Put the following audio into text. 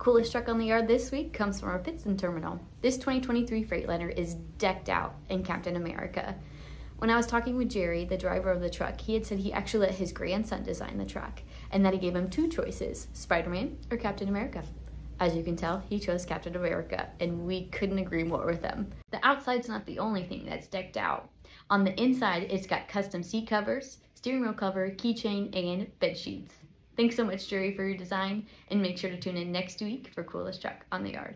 Coolest truck on the yard this week comes from our Pittston terminal. This 2023 Freightliner is decked out in Captain America. When I was talking with Jerry, the driver of the truck, he had said he actually let his grandson design the truck and that he gave him two choices Spider Man or Captain America. As you can tell, he chose Captain America, and we couldn't agree more with him. The outside's not the only thing that's decked out. On the inside, it's got custom seat covers, steering wheel cover, keychain, and bed sheets. Thanks so much, Jerry, for your design, and make sure to tune in next week for Coolest Truck on the Yard.